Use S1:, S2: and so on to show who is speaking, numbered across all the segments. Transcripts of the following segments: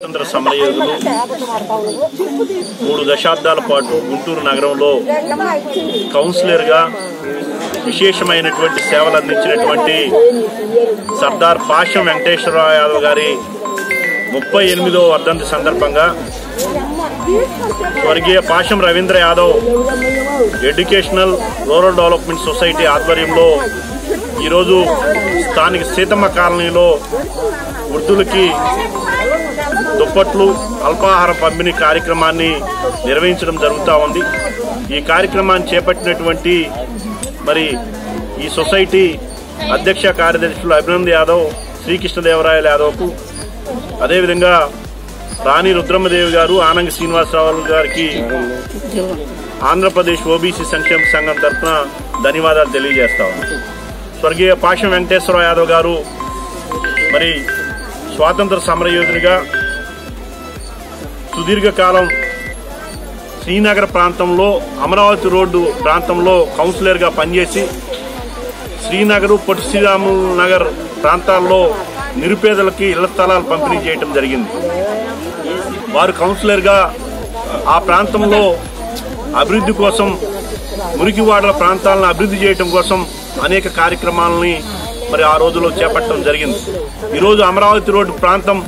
S1: స్వాతంత్ర సమరయోధులు మూడు దశాబ్దాల పాటు గుంటూరు నగరంలో కౌన్సిలర్గా విశేషమైనటువంటి సేవలు అందించినటువంటి సర్దార్ పాషం వెంకటేశ్వరరావు యాదవ్ గారి ముప్పై ఎనిమిదో వర్ధంతి సందర్భంగా స్వర్గీయ Pasham Ravindra Yadav educational rural development society ఆధ్వర్యంలో ఈరోజు స్థానిక సీతమ్మ కాలనీలో వృద్ధులకి దుప్పట్లు అల్పాహార పంపిణీ కార్యక్రమాన్ని నిర్వహించడం జరుగుతూ ఉంది. ఈ కార్యక్రమాన్ని చేపట్టినటువంటి మరి ఈ సొసైటీ అధ్యక్ష కార్యదర్శులు అభినంద్ యాదవ్ శ్రీకృష్ణదేవరాయల యాదవ్కు అదేవిధంగా రాణి రుద్రమ్మదేవి గారు ఆనంగి శ్రీనివాసరావు గారికి ఆంధ్రప్రదేశ్ ఓబీసీ సంక్షేమ సంఘం తరఫున ధన్యవాదాలు తెలియజేస్తా స్వర్గీయ పాషం వెంకటేశ్వర యాదవ్ గారు మరి స్వాతంత్ర సమరయోధునిగా సుదీర్ఘకాలం శ్రీనగర్ ప్రాంతంలో అమరావతి రోడ్డు ప్రాంతంలో కౌన్సిలర్గా పనిచేసి శ్రీనగర్ పొట్టి శ్రీరాములు నగర్ ప్రాంతాల్లో నిరుపేదలకి ఇళ్ళ స్థలాలు పంపిణీ చేయడం జరిగింది. వారు కౌన్సిలర్గా ఆ ప్రాంతంలో అభివృద్ధి కోసం మురికివాడల ప్రాంతాలను అభివృద్ధి చేయడం కోసం అనేక కార్యక్రమాలని మరి ఆ రోజుల్లో చేపట్టడం జరిగింది. ఈరోజు అమరావతి రోడ్డు ప్రాంతం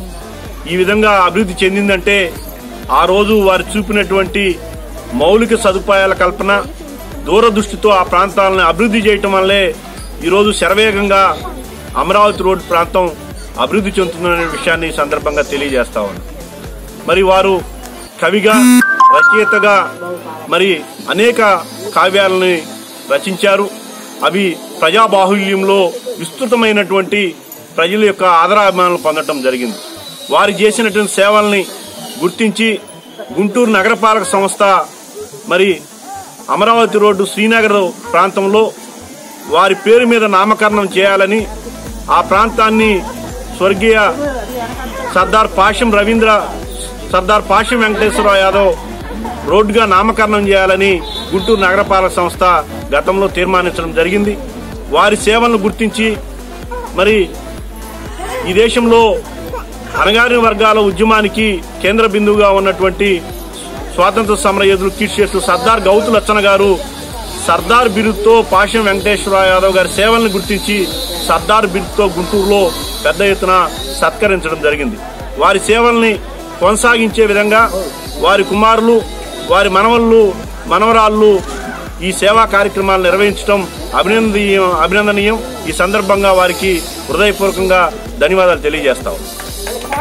S1: ఈ విధంగా అభివృద్ధి చెందిందంటే ఆ రోజు వారు చూపినటువంటి మౌలిక సదుపాయాల కల్పన దూరదృష్టితో ఆ ప్రాంతాలను అభివృద్ధి చేయటం వల్లే ఈరోజు శరవేగంగా అమరావతి రోడ్డు ప్రాంతం అభివృద్ధి చెందుతుందనే విషయాన్ని ఈ సందర్భంగా తెలియజేస్తా ఉన్నాను మరి వారు కవిగా రచయితగా మరి అనేక కావ్యాలని రచించారు. అవి ప్రజాబాహుల్యంలో విస్తృతమైనటువంటి ప్రజల యొక్క ఆదరాభిమానాలు పొందడం జరిగింది. వారు చేసినటువంటి సేవల్ని గుర్తించి గుంటూరు నగరపాలక సంస్థ మరి అమరావతి రోడ్డు శ్రీనగర్ ప్రాంతంలో వారి పేరు మీద నామకరణం చేయాలని ఆ ప్రాంతాన్ని స్వర్గీయ సర్దార్ పాషం రవీంద్ర సర్దార్ పాషం వెంకటేశ్వరరావు యాదవ్ రోడ్డుగా నామకరణం చేయాలని గుంటూరు నగరపాలక సంస్థ గతంలో తీర్మానించడం జరిగింది. వారి సేవలను గుర్తించి మరి ఈ దేశంలో అణగారిన వర్గాల ఉద్యమానికి కేంద్ర బిందువుగా ఉన్నటువంటి స్వాతంత్ర సమర యోధులు కీర్తిశేషులు సర్దార్ గౌతు లచ్చన గారు సర్దార్ బిరుద్తో పాషం వెంకటేశ్వర యాదవ్ గారి సేవలను గుర్తించి సర్దార్ బిరుద్తో గుంటూరులో పెద్ద ఎత్తున సత్కరించడం జరిగింది. వారి సేవల్ని కొనసాగించే విధంగా వారి కుమారులు వారి మనవళ్ళు మనవరాళ్ళు ఈ సేవా కార్యక్రమాలు నిర్వహించడం అభినందనీయం అభినందనీయం. ఈ సందర్భంగా వారికి హృదయపూర్వకంగా ధన్యవాదాలు తెలియజేస్తాం.